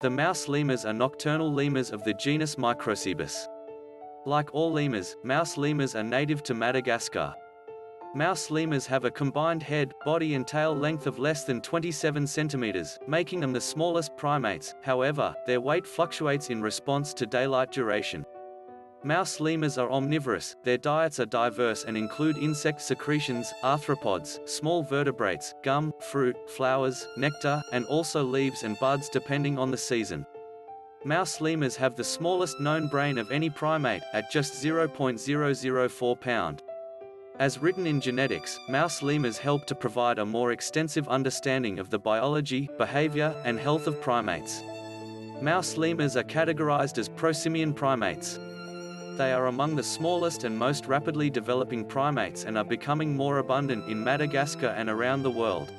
The mouse lemurs are nocturnal lemurs of the genus Microcebus. Like all lemurs, mouse lemurs are native to Madagascar. Mouse lemurs have a combined head, body and tail length of less than 27 centimeters, making them the smallest primates, however, their weight fluctuates in response to daylight duration. Mouse lemurs are omnivorous, their diets are diverse and include insect secretions, arthropods, small vertebrates, gum, fruit, flowers, nectar, and also leaves and buds depending on the season. Mouse lemurs have the smallest known brain of any primate, at just 0.004 pound. As written in genetics, mouse lemurs help to provide a more extensive understanding of the biology, behavior, and health of primates. Mouse lemurs are categorized as prosimian primates. They are among the smallest and most rapidly developing primates and are becoming more abundant in Madagascar and around the world.